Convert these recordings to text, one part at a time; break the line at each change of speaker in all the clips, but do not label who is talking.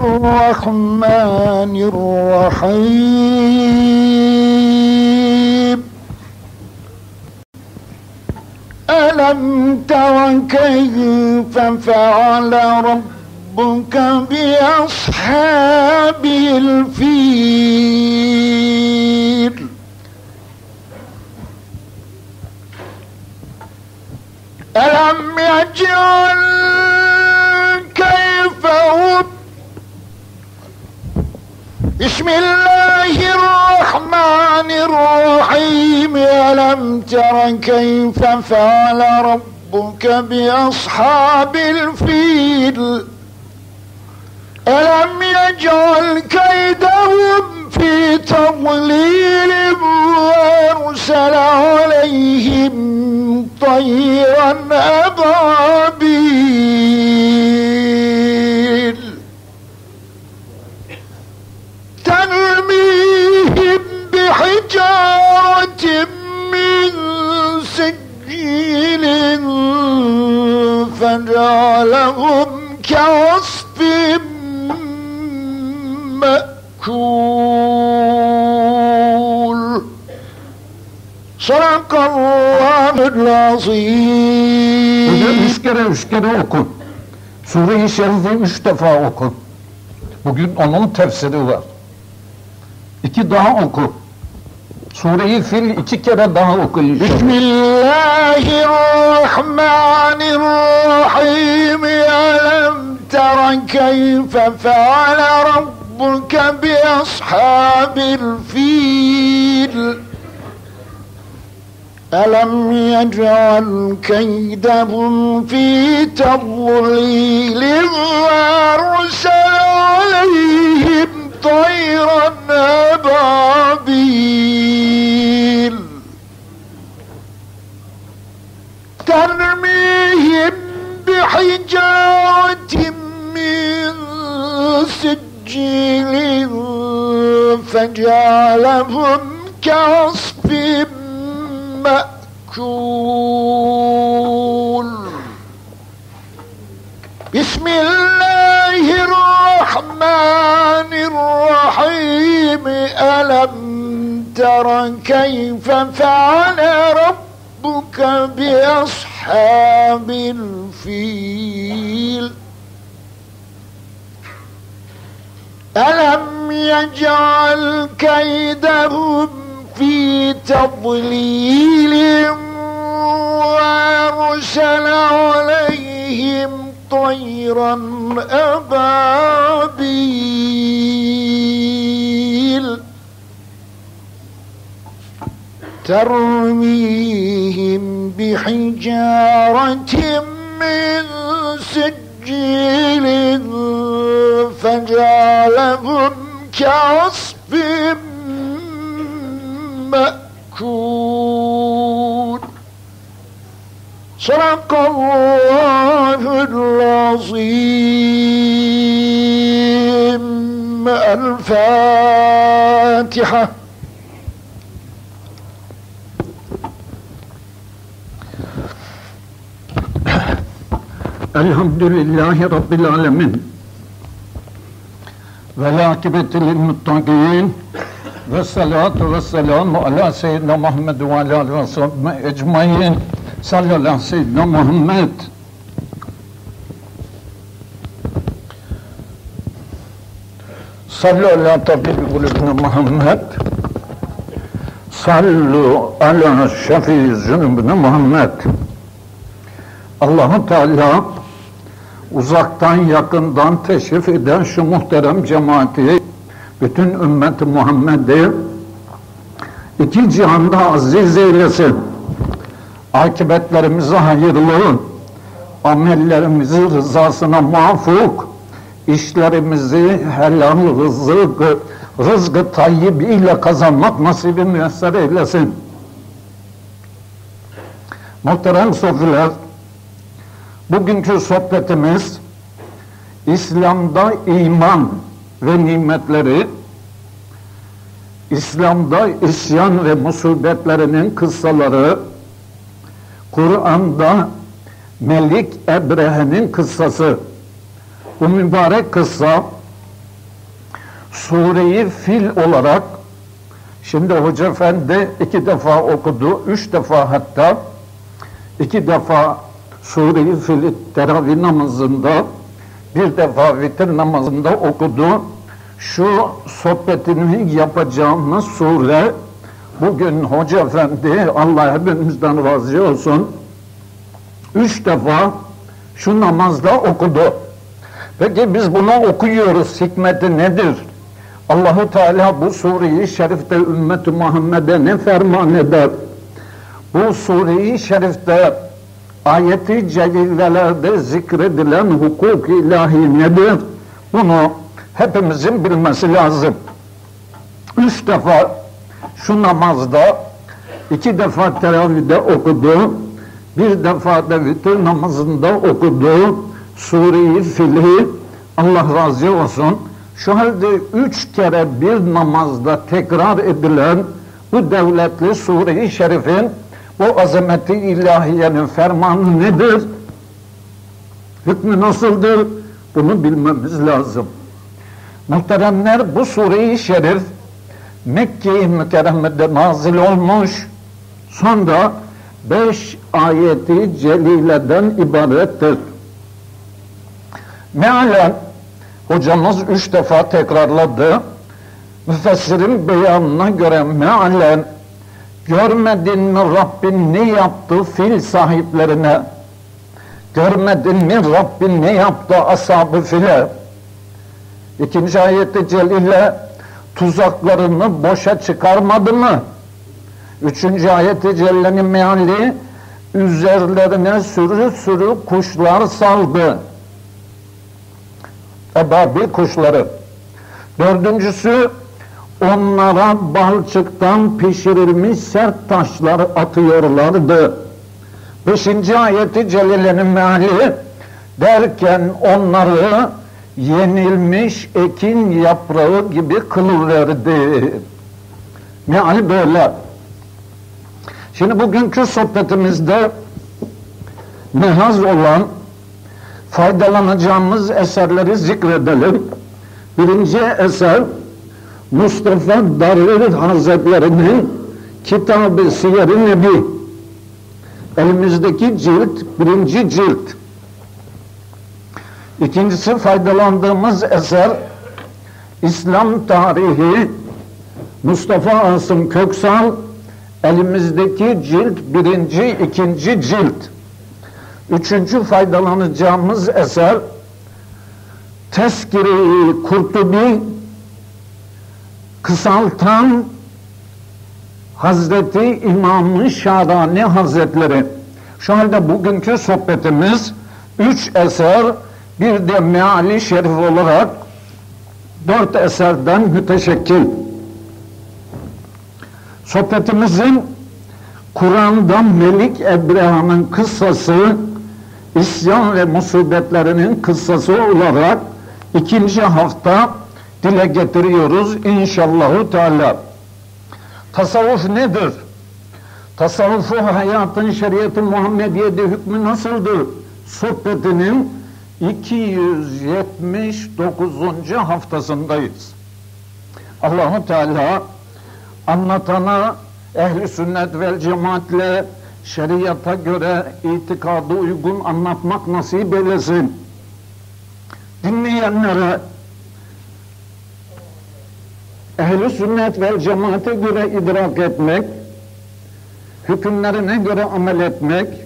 الرحمن الرحيم. ألم تر كيف فعل ربك بأصحاب الفيل؟ ألم يجعل كيف رب بسم الله الرحمن الرحيم. ألم تر كيف فعل ربك بأصحاب الفيل؟ ألم يجعل كيدهم في تضليل وأرسل عليهم طيرا أبابيل؟ ترميهم بحجارة من سجيل فجعلهم كعصف مأكول صدق الله العظيم
Bunu üç kere üç kere oku. Sure-i Şerif'i üç defa oku. Bugün onun tefsiri var. iki daha oku. Sureyi Fil iki kere daha oku.
Bismillahirrahmanirrahim. Elem teren keyfe feale rabbuke bi ashabil fil. ألم يجعل كيدهم في تضليل وأرسل عليهم طيرا أبابيل ترميهم بحجارة من سجيل فجعلهم كعصف مأكول. بسم الله الرحمن الرحيم ألم تر كيف فعل ربك بأصحاب الفيل؟ ألم يجعل كيدهم في تضليل وأرسل عليهم طيرا أبابيل ترميهم بحجارة من سجيل فجعلهم كعصف مأكول. صدق الله العظيم. الفاتحة.
الحمد لله رب العالمين. والعاقبة للمتقين. والصلاة والسلام على سيدنا محمد وعلى آله وصحبه أجمعين. Ve. Sallallahu aleyhi seyyidina Muhammed. Sallu ala tabibi kulübüne Muhammed. Sallu ala şefi zünübüne Muhammed. Allahu Teala uzaktan yakından teşrif eden şu muhterem cemaati, bütün ümmeti Muhammed'i iki cihanda aziz eylesin. Akıbetlerimizi hayırlı, amellerimizi rızasına muvafık, işlerimizi helal rızık, rızkı tayyib ile kazanmak nasibi müyesser eylesin. Muhterem sofiler, Bugünkü sohbetimiz İslam'da iman ve nimetleri, İslam'da isyan ve musibetlerinin kıssaları, Kur'an'da Melik Ebrehe'nin kıssası. Bu mübarek kıssa sureyi fil olarak şimdi Hoca Efendi iki defa okudu, üç defa hatta iki defa sureyi fil teravih namazında bir defa vitir namazında okudu. Şu sohbetini yapacağımız sure bugün Hoca Efendi Allah hepimizden razı olsun üç defa şu namazda okudu. Peki biz bunu okuyoruz. Hikmeti nedir? Allahu Teala bu sureyi şerifte ümmeti Muhammed'e ne ferman eder? Bu sureyi şerifte ayeti celilelerde zikredilen hukuk ilahi nedir? Bunu hepimizin bilmesi lazım. Üç defa şu namazda, iki defa teravihde okudu, bir defa da vitir namazında okudu sureyi fili Allah razı olsun. Şu halde üç kere bir namazda tekrar edilen bu devletli sure-i şerifin bu azameti ilahiyenin fermanı nedir? Hükmü nasıldır? Bunu bilmemiz lazım. Muhteremler bu sure-i şerif Mekke-i Mükerreme'de nazil olmuş. Sonra beş ayeti celileden ibarettir. Mealen hocamız üç defa tekrarladı. Müfessirin beyanına göre mealen görmedin mi Rabbin ne yaptı fil sahiplerine? Görmedin mi Rabbin ne yaptı ashab-ı file? İkinci ayette celile tuzaklarını boşa çıkarmadı mı? Üçüncü ayet-i cellenin meali üzerlerine sürü sürü kuşlar saldı. Ebabil kuşları. Dördüncüsü onlara balçıktan pişirilmiş sert taşlar atıyorlardı. Beşinci ayeti celilenin meali derken onları yenilmiş ekin yaprağı gibi kılıverdi. Meali böyle. Şimdi bugünkü sohbetimizde mehaz olan faydalanacağımız eserleri zikredelim. Birinci eser Mustafa Darül Hazretleri'nin Kitab-ı Siyer-i Nebi elimizdeki cilt, birinci cilt. İkincisi faydalandığımız eser İslam Tarihi Mustafa Asım Köksal elimizdeki cilt birinci, ikinci cilt. Üçüncü faydalanacağımız eser Teskiri Kurtubi kısaltan Hazreti İmam-ı Şadani Hazretleri. Şu halde bugünkü sohbetimiz üç eser bir de meali şerif olarak dört eserden müteşekkil. Sohbetimizin Kur'an'dan Melik Ebreham'ın kıssası isyan ve musibetlerinin kıssası olarak ikinci hafta dile getiriyoruz inşallahu teala. Tasavvuf nedir? Tasavvufu hayatın şeriatı Muhammediye'de hükmü nasıldır? Sohbetinin 279. haftasındayız. Allahu Teala anlatana ehli sünnet vel cemaatle şeriata göre itikadı uygun anlatmak nasip eylesin. Dinleyenlere ehli sünnet vel cemaate göre idrak etmek, hükümlerine göre amel etmek,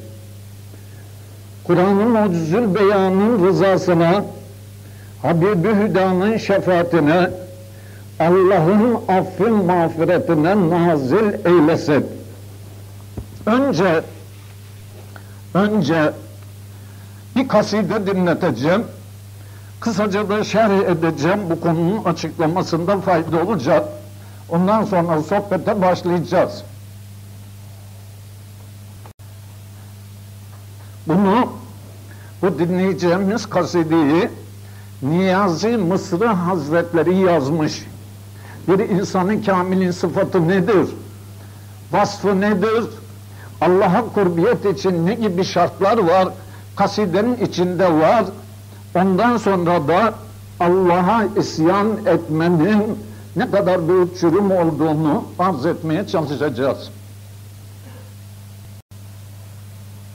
Kur'an'ın mucizül beyanın rızasına, Habibi Hüda'nın şefaatine, Allah'ın affın mağfiretine nazil eylesin. Önce önce bir kaside dinleteceğim. Kısaca da şerh edeceğim. Bu konunun açıklamasında fayda olacak. Ondan sonra sohbete başlayacağız. Bunu bu dinleyeceğimiz kasideyi Niyazi Mısırı Hazretleri yazmış. Bir insanın kamilin sıfatı nedir? Vasfı nedir? Allah'a kurbiyet için ne gibi şartlar var? Kasidenin içinde var. Ondan sonra da Allah'a isyan etmenin ne kadar büyük çürüm olduğunu arz etmeye çalışacağız.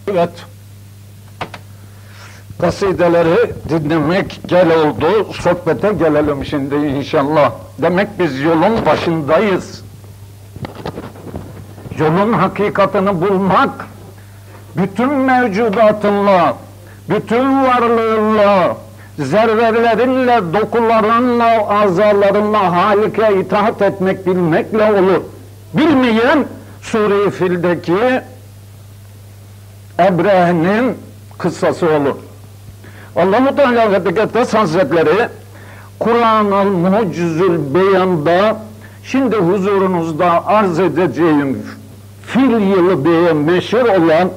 Evet. Kasideleri dinlemek gel oldu. Sohbete gelelim şimdi inşallah. Demek biz yolun başındayız. Yolun hakikatini bulmak, bütün mevcudatınla, bütün varlığınla, zerrelerinle, dokularınla, azalarınla Halik'e itaat etmek bilmekle olur. Bilmeyen Sure-i Fil'deki Ebrehe'nin kıssası olur. Allah-u Teala Tekaddes Hazretleri Kur'an-ı Mucizül Beyan'da şimdi huzurunuzda arz edeceğim fil yılı diye meşhur olan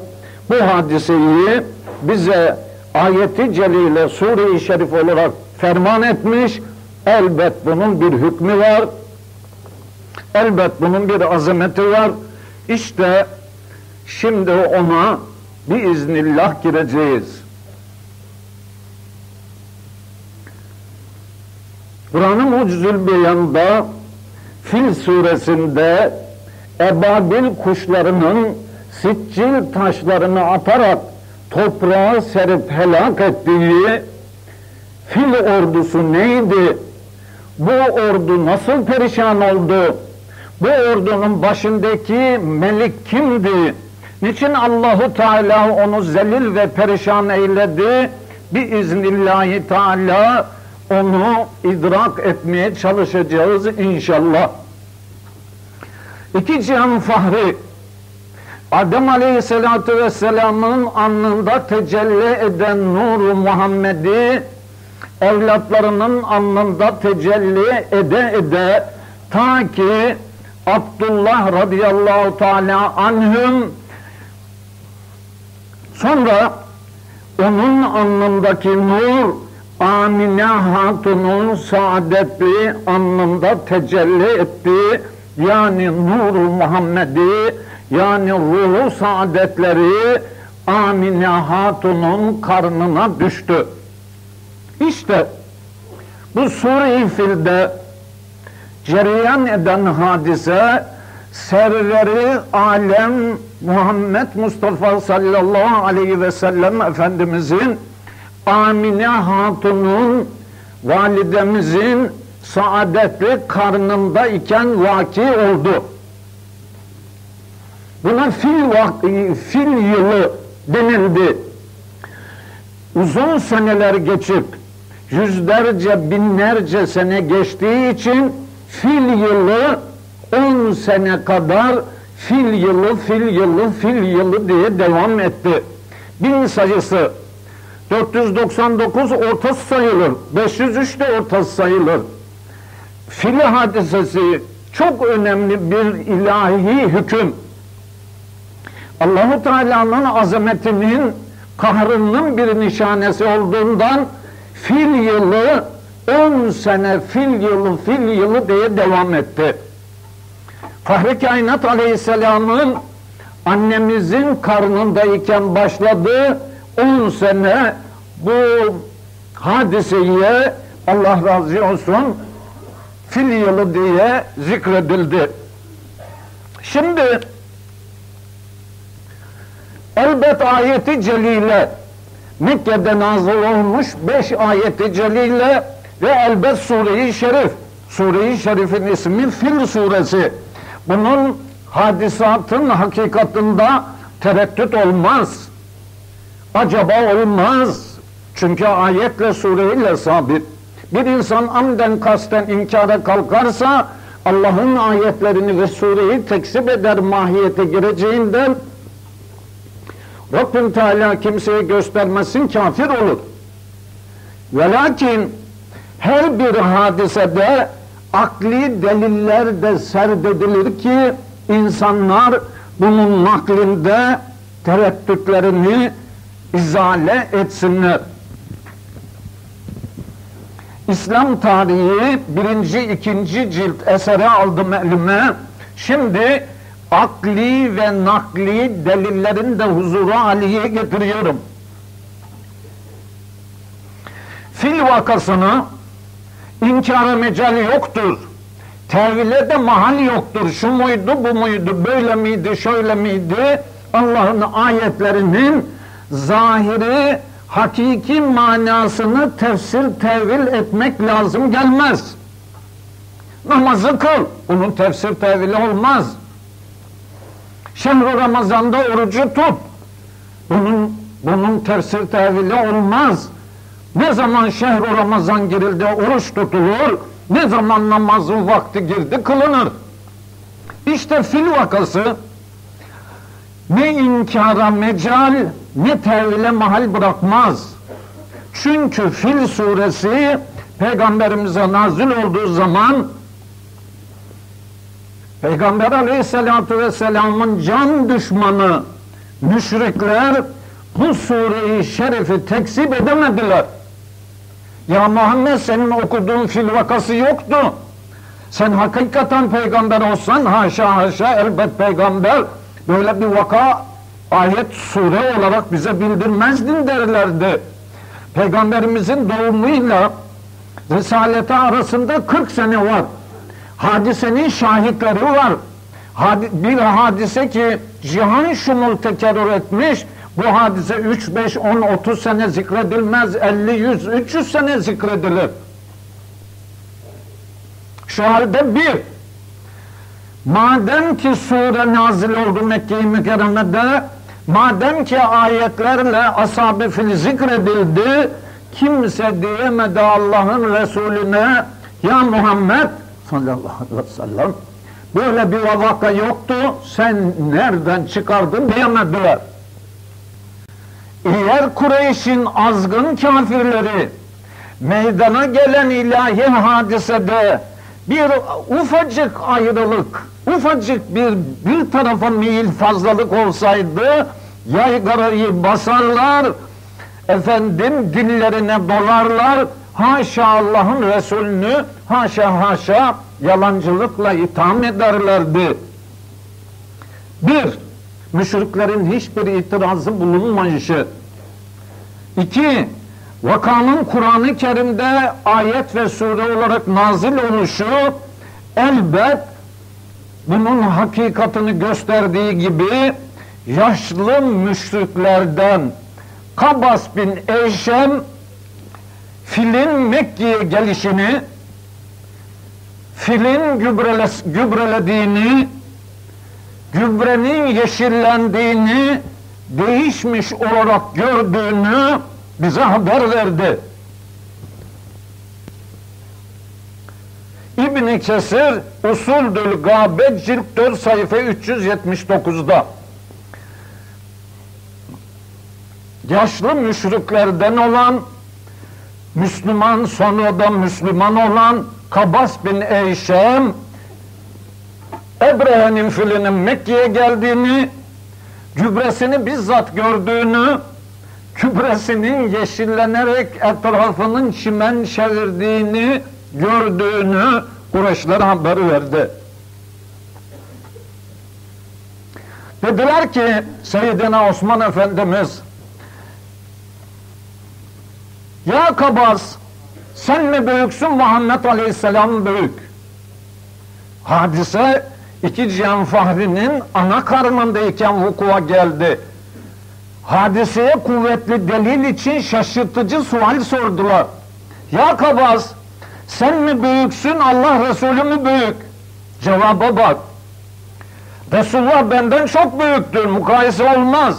bu hadiseyi bize ayeti celile sure-i şerif olarak ferman etmiş. Elbet bunun bir hükmü var. Elbet bunun bir azameti var. İşte şimdi ona biiznillah gireceğiz. Kur'an-ı Mucizül Beyan'da Fil suresinde ebabil kuşlarının siccil taşlarını atarak toprağa serip helak ettiği fil ordusu neydi? Bu ordu nasıl perişan oldu? Bu ordunun başındaki melik kimdi? Niçin Allahu Teala onu zelil ve perişan eyledi? Bir iznillahi Teala onu idrak etmeye çalışacağız inşallah. İki cihan fahri Adem Aleyhisselatü Vesselam'ın alnında tecelli eden nuru Muhammed'i evlatlarının alnında tecelli ede ede ta ki Abdullah radıyallahu teala anhüm sonra onun alnındaki nur Amine Hatun'un saadeti alnında tecelli etti. Yani nuru Muhammed'i yani ruhu saadetleri Amine Hatun'un karnına düştü. İşte bu Sure-i Fil'de cereyan eden hadise serveri alem Muhammed Mustafa sallallahu aleyhi ve sellem Efendimizin Amine Hatun'un validemizin saadetli karnında iken vaki oldu. Buna fil, fil yılı denildi. Uzun seneler geçip yüzlerce binlerce sene geçtiği için fil yılı on sene kadar fil yılı, fil yılı, fil yılı diye devam etti. Bin sayısı 499 ortası sayılır. 503 de ortası sayılır. Fil hadisesi çok önemli bir ilahi hüküm. Allahu Teala'nın azametinin kahrının bir nişanesi olduğundan fil yılı 10 sene fil yılı fil yılı diye devam etti. Fahri Kainat Aleyhisselam'ın annemizin karnındayken başladığı 10 sene bu hadiseye Allah razı olsun fil yılı diye zikredildi. Şimdi elbet ayeti celile Mekke'de nazıl olmuş beş ayeti celile ve elbet sure-i şerif. Sure-i şerifin ismi Fil suresi. Bunun hadisatın hakikatında tereddüt olmaz. Acaba olmaz. Çünkü ayetle sureyle sabit. Bir insan amden kasten inkara kalkarsa Allah'ın ayetlerini ve sureyi tekzip eder mahiyete gireceğinden Rabbim Teala kimseye göstermesin kafir olur. Ve lakin her bir hadisede akli deliller de serdedilir ki insanlar bunun naklinde tereddütlerini izale etsinler. İslam tarihi birinci, ikinci cilt eseri aldım elime. Şimdi akli ve nakli delillerin de huzuru aliye getiriyorum. Fil vakasını İnkara mecal yoktur. Tevile de mahal yoktur. Şu muydu, bu muydu, böyle miydi, şöyle miydi? Allah'ın ayetlerinin zahiri, hakiki manasını tefsir, tevil etmek lazım gelmez. Namazı kıl. Bunun tefsir, tevili olmaz. Şehr-i Ramazan'da orucu tut. Bunun, bunun tefsir, tevili olmaz. Ne zaman şehr Ramazan girildi oruç tutulur, ne zaman namazın vakti girdi kılınır. İşte fil vakası ne inkara mecal ne tevhile mahal bırakmaz. Çünkü Fil suresi peygamberimize nazil olduğu zaman Peygamber aleyhissalatu vesselamın can düşmanı müşrikler bu sureyi şerifi tekzip edemediler. Ya Muhammed senin okuduğun fil vakası yoktu. Sen hakikaten peygamber olsan haşa haşa elbet peygamber böyle bir vaka ayet sure olarak bize bildirmezdin derlerdi. Peygamberimizin doğumuyla Risaleti arasında 40 sene var. Hadisenin şahitleri var. Bir hadise ki cihan şumul tekerrür etmiş, bu hadise 3, 5, 10, 30 sene zikredilmez, 50, 100, 300 sene zikredilir. Şu halde bir, madem ki sure nazil oldu Mekke-i Mükerreme'de, madem ki ayetlerle ashab-ı fil zikredildi, kimse diyemedi Allah'ın Resulüne, ya Muhammed sallallahu aleyhi ve sellem, böyle bir vaka yoktu, sen nereden çıkardın diyemediler. Eğer Kureyş'in azgın kafirleri meydana gelen ilahi hadisede bir ufacık ayrılık, ufacık bir bir tarafa meyil fazlalık olsaydı yaygarayı basarlar, efendim dillerine dolarlar, haşa Allah'ın Resulünü haşa haşa yalancılıkla itham ederlerdi. Bir, müşriklerin hiçbir itirazı bulunmayışı. İki, vakanın Kur'an-ı Kerim'de ayet ve sure olarak nazil oluşu elbet bunun hakikatini gösterdiği gibi yaşlı müşriklerden Kabas bin Eşem filin Mekke'ye gelişini filin gübreles, gübrelediğini gübrenin yeşillendiğini değişmiş olarak gördüğünü bize haber verdi. İbn Kesir Usuldül Gâbe cilt 4 sayfa 379'da yaşlı müşriklerden olan Müslüman sonradan Müslüman olan Kabas bin Eyşem Ebrehe'nin filinin Mekke'ye geldiğini gübresini bizzat gördüğünü kübresinin yeşillenerek etrafının çimen çevirdiğini gördüğünü Kureyşlere haber verdi. Dediler ki Seyyidina Osman Efendimiz ya Kabas sen mi büyüksün Muhammed Aleyhisselam büyük. Hadise iki Cihan Fahri'nin ana karnındayken vuku'a geldi. Hadiseye kuvvetli delil için şaşırtıcı sual sordular. Ya Kabas sen mi büyüksün Allah Resulü mü büyük? Cevaba bak. Resulullah benden çok büyüktür, mukayese olmaz.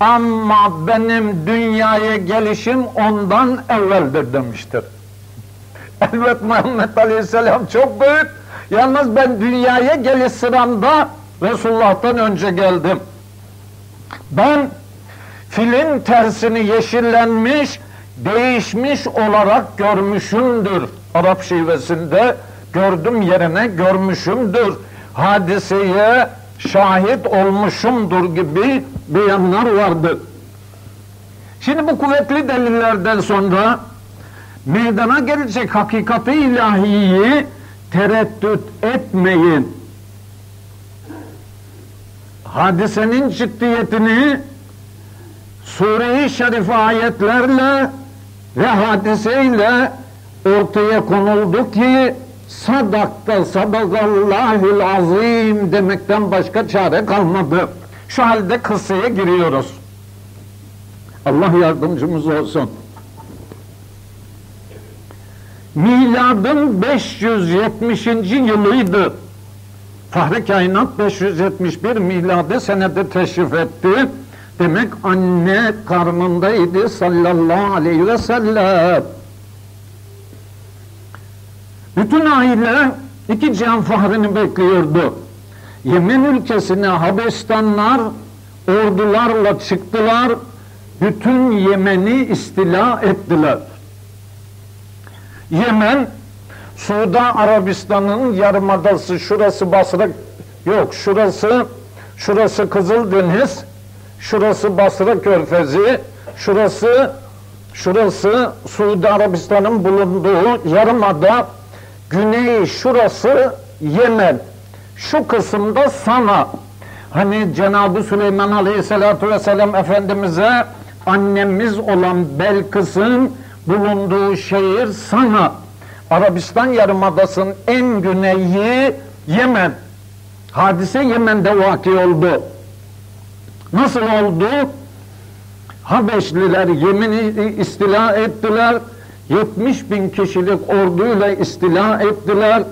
Ama benim dünyaya gelişim ondan evveldir demiştir. Evet Muhammed Aleyhisselam çok büyük. Yalnız ben dünyaya geliş sıramda Resulullah'tan önce geldim. Ben filin tersini yeşillenmiş, değişmiş olarak görmüşümdür. Arap şivesinde gördüm yerine görmüşümdür. Hadiseye şahit olmuşumdur gibi beyanlar vardı. Şimdi bu kuvvetli delillerden sonra meydana gelecek hakikati ilahiyi tereddüt etmeyin. Hadisenin ciddiyetini sure-i şerif ayetlerle ve hadiseyle ortaya konuldu ki sadakta sadakallahül azim demekten başka çare kalmadı. Şu halde kıssaya giriyoruz. Allah yardımcımız olsun. Miladın 570. yılıydı. Fahri Kainat 571 miladi senede teşrif etti. Demek anne karnındaydı sallallahu aleyhi ve sellem. Bütün aile iki cihan fahrini bekliyordu. Yemen ülkesine Habeşistanlar ordularla çıktılar. Bütün Yemen'i istila ettiler. Yemen, Suudi Arabistan'ın yarımadası, şurası Basra, yok şurası, şurası Kızıldeniz, şurası Basra Körfezi, şurası, şurası Suudi Arabistan'ın bulunduğu yarımada, güney şurası Yemen, şu kısımda Sana. Hani Cenab-ı Süleyman Aleyhisselatü Vesselam Efendimiz'e annemiz olan Belkıs'ın bulunduğu şehir Sana. Arabistan Yarımadası'nın en güneyi Yemen. Hadise Yemen'de vaki oldu. Nasıl oldu? Habeşliler Yemen'i istila ettiler. 70 bin kişilik orduyla istila ettiler.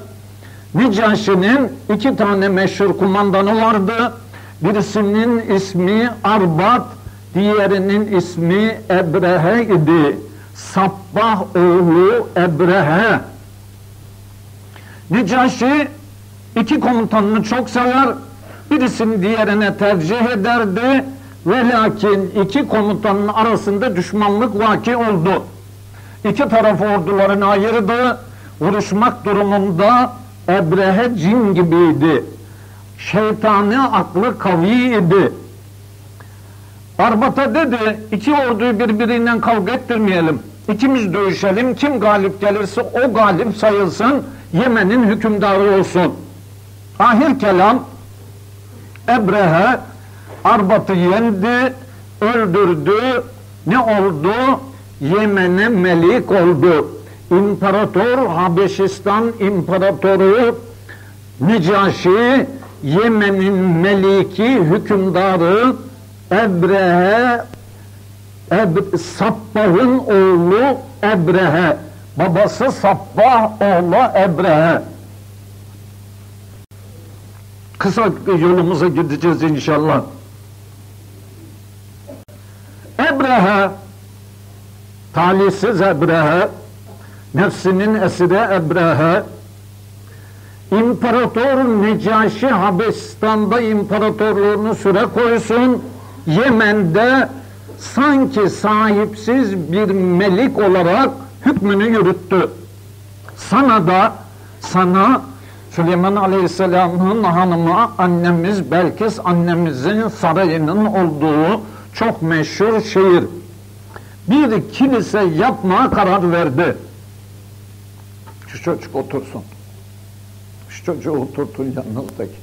Necaşi'nin iki tane meşhur kumandanı vardı. Birisinin ismi Arbat, diğerinin ismi Ebrehe idi. Sabbah oğlu Ebrehe. Necaşi iki komutanını çok sever, birisini diğerine tercih ederdi ve lakin iki komutanın arasında düşmanlık vaki oldu. İki taraf ordularını ayırdı, vuruşmak durumunda Ebrehe cin gibiydi. Şeytani aklı kaviydi. Arbat'a dedi, iki orduyu birbirinden kavga ettirmeyelim. İkimiz dövüşelim, kim galip gelirse o galip sayılsın, Yemen'in hükümdarı olsun. Ahir kelam, Ebrehe Arbat'ı yendi, öldürdü, ne oldu? Yemen'e melik oldu. İmparator Habeşistan İmparatoru Necaşi Yemen'in meliki hükümdarı Ebrehe Eb Sabbah'ın oğlu Ebrehe babası Sabbah oğlu Ebrehe kısa yolumuza gideceğiz inşallah Ebrehe talihsiz Ebrehe nefsinin esiri Ebrehe İmparator Necaşi Habeşistan'da imparatorluğunu süre koysun Yemen'de sanki sahipsiz bir melik olarak hükmünü yürüttü. Sana da sana Süleyman Aleyhisselam'ın hanımı annemiz Belkis annemizin sarayının olduğu çok meşhur şehir. Bir kilise yapmaya karar verdi. Şu çocuk otursun. Şu çocuğu oturtun yanınızdaki.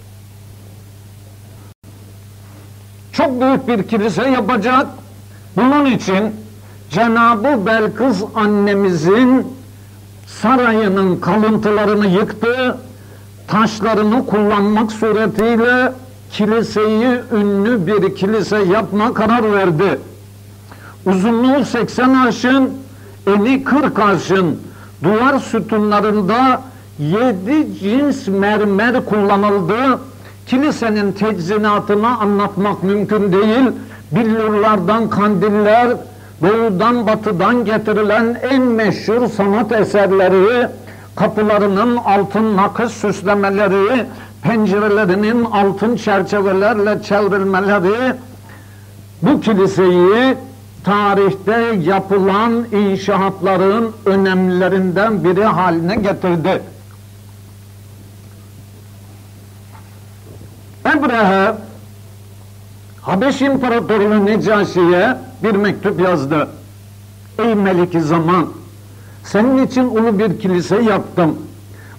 Çok büyük bir kilise yapacak. Bunun için Cenab-ı Belkıs annemizin sarayının kalıntılarını yıktı, taşlarını kullanmak suretiyle kiliseyi ünlü bir kilise yapma karar verdi. Uzunluğu 80 arşın, eni 40 arşın, duvar sütunlarında yedi cins mermer kullanıldı. Kilisenin teczinatını anlatmak mümkün değil. Billurlardan kandiller, doğudan batıdan getirilen en meşhur sanat eserleri, kapılarının altın nakış süslemeleri, pencerelerinin altın çerçevelerle çevrilmeleri, bu kiliseyi tarihte yapılan inşaatların önemlilerinden biri haline getirdi. Ebrehe Habeş İmparatorluğu Necaşi'ye bir mektup yazdı. Ey Meliki Zaman senin için ulu bir kilise yaptım.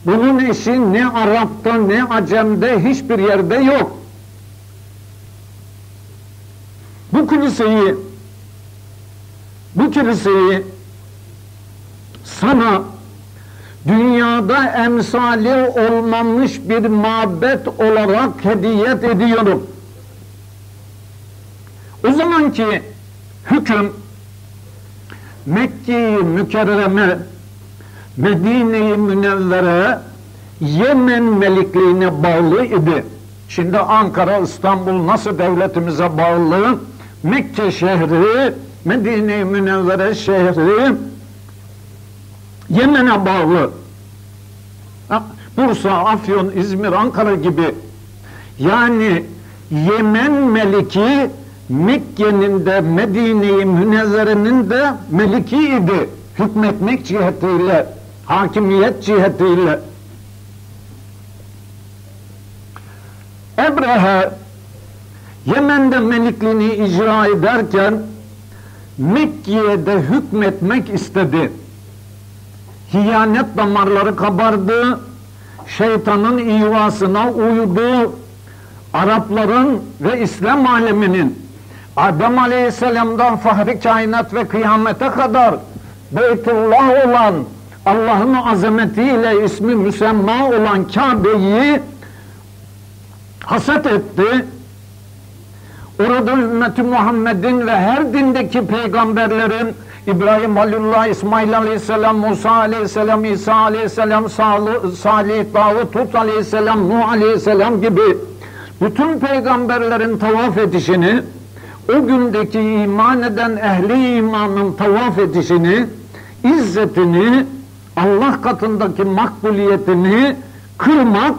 Bunun eşi ne Arap'ta ne Acem'de hiçbir yerde yok. Bu kiliseyi bu kiliseyi sana dünyada emsali olmamış bir mabet olarak hediyet ediyorum. O zamanki hüküm Mekke-i Mükerreme Medine-i Münevvere Yemen melikliğine bağlı idi. Şimdi Ankara, İstanbul nasıl devletimize bağlı? Mekke şehri, Medine-i Münevvere şehri Yemen'e bağlı. Bursa, Afyon, İzmir, Ankara gibi. Yani Yemen meliki Mekke'nin de Medine-i Münevvere'nin de meliki. Hükmetmek cihetiyle, hakimiyet cihetiyle. Ebrehe Yemen'de melikliğini icra ederken Mekke'de hükmetmek istedi. Hiyanet damarları kabardı, şeytanın ivasına uydu, Arapların ve İslam aleminin Adem Aleyhisselam'dan fahri kainat ve kıyamete kadar Beytullah olan Allah'ın azametiyle ismi müsemma olan Kabe'yi haset etti. Orada ümmeti Muhammed'in ve her dindeki peygamberlerin İbrahim Halilullah, İsmail Aleyhisselam, Musa Aleyhisselam, İsa Aleyhisselam, Salih, Davut, Tut Aleyhisselam, Nuh Aleyhisselam gibi bütün peygamberlerin tavaf edişini, o gündeki iman eden ehli imanın tavaf edişini, izzetini, Allah katındaki makbuliyetini kırmak,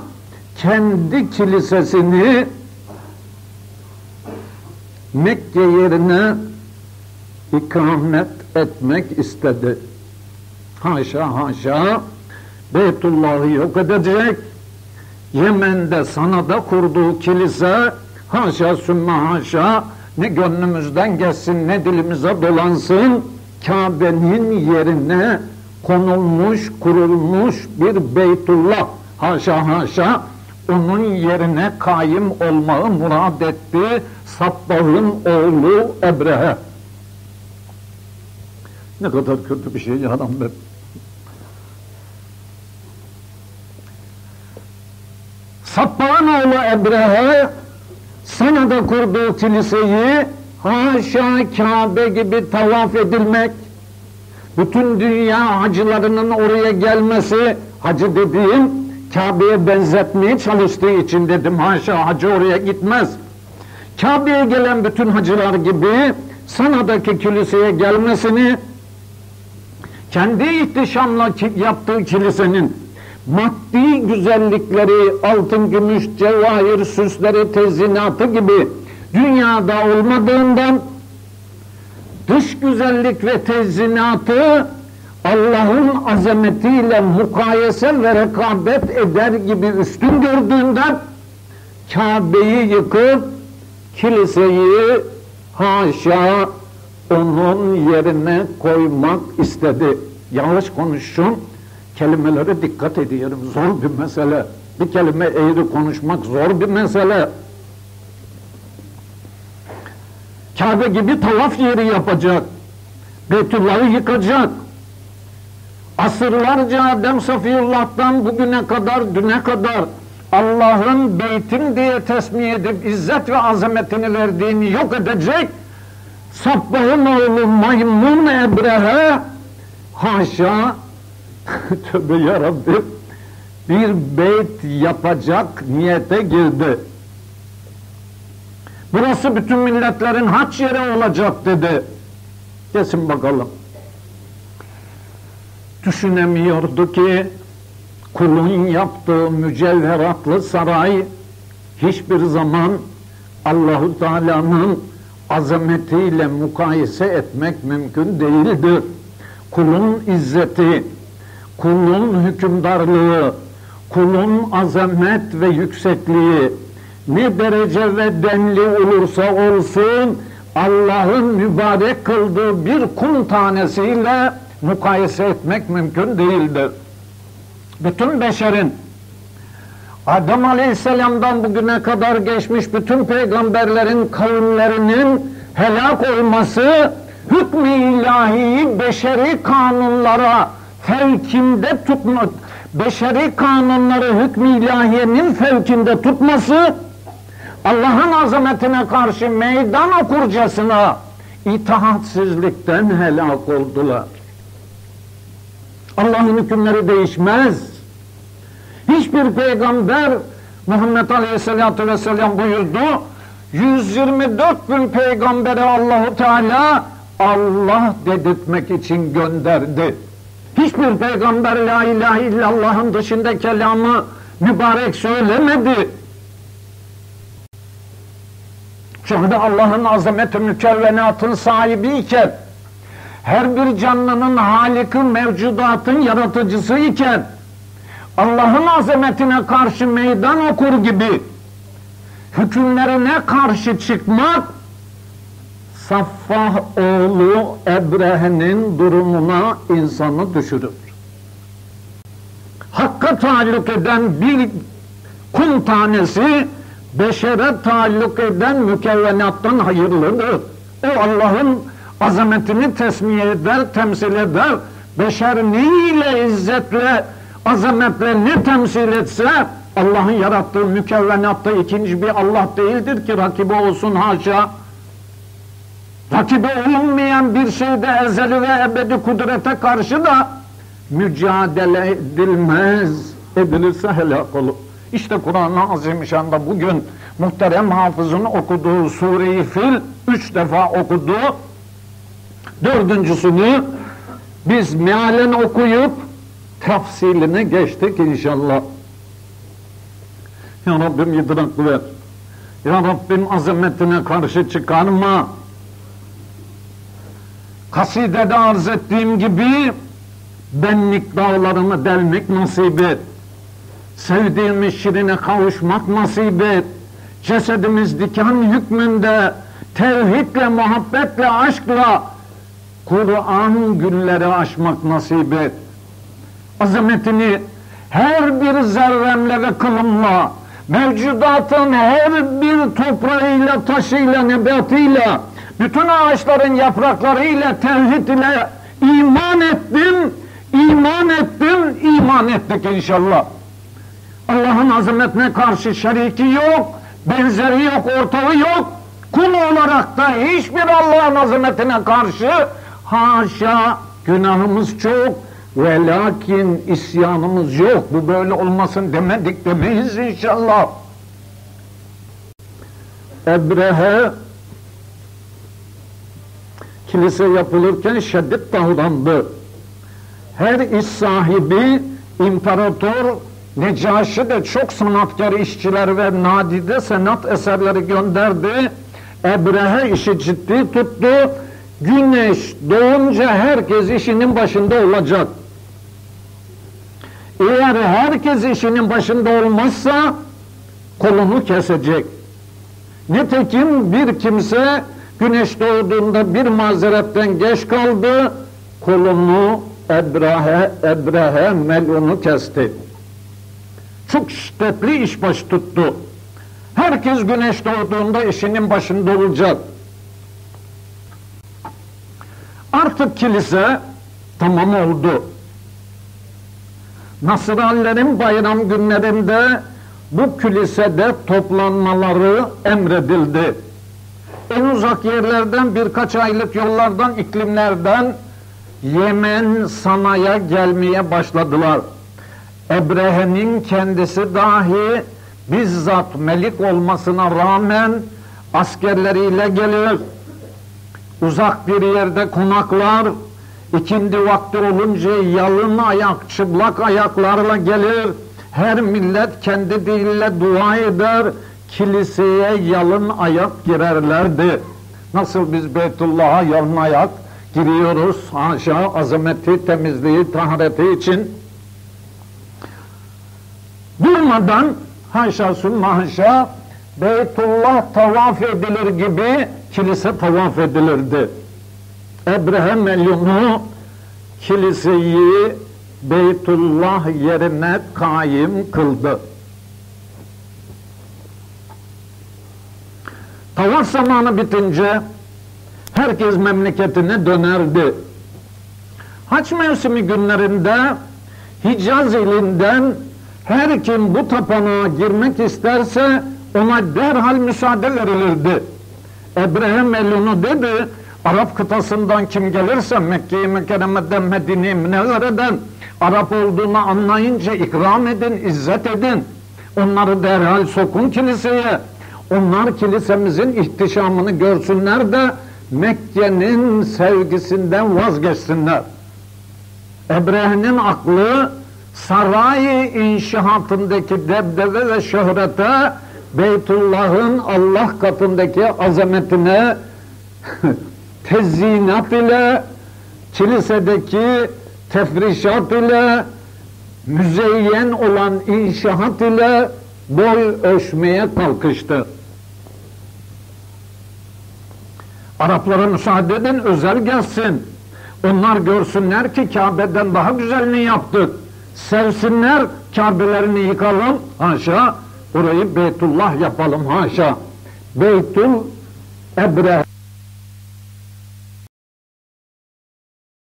kendi kilisesini Mekke yerine ikamet etmek istedi. Haşa haşa Beytullah'ı yok edecek. Yemen'de sanada kurduğu kilise haşa sümme haşa ne gönlümüzden geçsin ne dilimize dolansın Kabe'nin yerine konulmuş, kurulmuş bir Beytullah haşa haşa onun yerine kaim olmayı murad etti Sabbah'ın oğlu Ebrehe. Ne kadar kötü bir şey ya be. Sabbah'ın oğlu Ebrehe Sana'da kurduğu kiliseyi haşa Kabe gibi tavaf edilmek, bütün dünya hacılarının oraya gelmesi, hacı dediğim Kabe'ye benzetmeye çalıştığı için dedim haşa hacı oraya gitmez. Kabe'ye gelen bütün hacılar gibi Sana'daki kiliseye gelmesini kendi ihtişamla yaptığı kilisenin maddi güzellikleri, altın, gümüş, cevahir, süsleri, tezinatı gibi dünyada olmadığından dış güzellik ve tezinatı Allah'ın azametiyle mukayese ve rekabet eder gibi üstün gördüğünden Kabe'yi yıkıp kiliseyi haşa onun yerine koymak istedi. Yanlış konuşum kelimelere dikkat ediyorum. Zor bir mesele. Bir kelime eğri konuşmak zor bir mesele. Kabe gibi tavaf yeri yapacak. Beytullah'ı yıkacak. Asırlarca Adem Safiyullah'tan bugüne kadar, düne kadar Allah'ın beytim diye tesmih edip izzet ve azametini verdiğini yok edecek. Sabbah'ın oğlu Maymun Ebrehe haşa Tövbe ya Rabbi bir beyt yapacak niyete girdi. Burası bütün milletlerin haç yeri olacak dedi. Kesin bakalım. Düşünemiyordu ki kulun yaptığı mücevheratlı saray hiçbir zaman Allahu Teala'nın azametiyle mukayese etmek mümkün değildir. Kulun izzeti, kulun hükümdarlığı, kulun azamet ve yüksekliği ne derece ve denli olursa olsun Allah'ın mübarek kıldığı bir kum tanesiyle mukayese etmek mümkün değildir. Bütün beşerin Adem Aleyhisselam'dan bugüne kadar geçmiş bütün peygamberlerin kavimlerinin helak olması hükmü ilahi beşeri kanunlara fevkinde tutma, beşeri kanunları hükmü ilahiyenin fevkinde tutması, Allah'ın azametine karşı meydan okurcasına itaatsizlikten helak oldular. Allah'ın hükümleri değişmez. Hiçbir peygamber Muhammed Aleyhisselatü Vesselam buyurdu. 124 bin peygambere Allahu Teala Allah dedirtmek için gönderdi. Hiçbir peygamber la ilahe illallah'ın dışında kelamı mübarek söylemedi. Çünkü Allah'ın azameti mükevvenatın sahibiyken, her bir canlının haliki mevcudatın yaratıcısı iken, Allah'ın azametine karşı meydan okur gibi hükümlerine karşı çıkmak Saffah oğlu Ebrehe'nin durumuna insanı düşürür. Hakka taalluk eden bir kum tanesi beşere taalluk eden mükevvenattan hayırlıdır. O Allah'ın azametini tesmiye eder, temsil eder. Beşer neyle izzetle, azametle ne temsil etse Allah'ın yarattığı mükevvenatta ikinci bir Allah değildir ki rakibi olsun haşa. Rakibi olunmayan bir şeyde ezeli ve ebedi kudrete karşı da mücadele edilmez. Edilirse helak olur. İşte Kur'an-ı Azimüşşan'da bugün muhterem hafızın okuduğu Sure-i Fil üç defa okudu. Dördüncüsünü biz mealen okuyup tafsiline geçtik inşallah. Ya Rabbim idraklı ver. Ya Rabbim azametine karşı çıkarma. Kasidede arz ettiğim gibi benlik dağlarımı delmek nasip et. Sevdiğimiz şirine kavuşmak nasip et. Cesedimiz diken hükmünde tevhidle, muhabbetle, aşkla Kur'an gülleri aşmak nasip et. Azametini her bir zerremle ve kılımla, mevcudatın her bir toprağıyla, taşıyla, nebatıyla, bütün ağaçların yapraklarıyla, tevhid ile iman ettim, iman ettim, iman ettik inşallah. Allah'ın azametine karşı şeriki yok, benzeri yok, ortağı yok. Kul olarak da hiçbir Allah'ın azametine karşı haşa günahımız çok ve lakin isyanımız yok. Bu böyle olmasın demedik demeyiz inşallah. Ebrehe kilise yapılırken şiddet davrandı. Her iş sahibi imparator Necaşi de çok sanatkar işçiler ve nadide sanat eserleri gönderdi. Ebrehe işi ciddi tuttu. Güneş doğunca herkes işinin başında olacak. Eğer herkes işinin başında olmazsa kolunu kesecek. Nitekim bir kimse güneş doğduğunda bir mazeretten geç kaldı, kolunu Ebrehe, Ebrehe melunu kesti. Çok şiddetli iş baş tuttu. Herkes güneş doğduğunda işinin başında olacak. Artık kilise tamam oldu. Nasranilerin bayram günlerinde bu kilisede toplanmaları emredildi. En uzak yerlerden birkaç aylık yollardan, iklimlerden Yemen Sana'ya gelmeye başladılar. Ebrehe'nin kendisi dahi bizzat melik olmasına rağmen askerleriyle gelir. Uzak bir yerde konaklar, ikindi vakti olunca yalın ayak, çıplak ayaklarla gelir. Her millet kendi diliyle dua eder, kiliseye yalın ayak girerlerdi. Nasıl biz Beytullah'a yalın ayak giriyoruz, haşa azameti, temizliği, tahareti için durmadan haşa sümme haşa Beytullah tavaf edilir gibi kilise tavaf edilirdi. Ebrehe Melyun'u kiliseyi Beytullah yerine kaim kıldı. Tavaf zamanı bitince herkes memleketine dönerdi. Haç mevsimi günlerinde Hicaz ilinden her kim bu tapınağa girmek isterse ona derhal müsaade verilirdi. Ebrahim Elunu dedi, Arap kıtasından kim gelirse Mekke-i Mükerreme'den, Medine-i Münevvere'den Arap olduğunu anlayınca ikram edin, izzet edin. Onları derhal sokun kiliseye. Onlar kilisemizin ihtişamını görsünler de Mekke'nin sevgisinden vazgeçsinler. Ebrehe'nin aklı saray inşaatındaki debdebe ve şöhrete Beytullah'ın Allah katındaki azametine tezyinat ile kilisedeki tefrişat ile müzeyyen olan inşaat ile boy ölçmeye kalkıştı. Araplara müsaade edin özel gelsin. Onlar görsünler ki Kabe'den daha güzelini yaptık. Sevsinler Kabe'lerini yıkalım. Haşa. Orayı Beytullah yapalım haşa. Beytul Ebre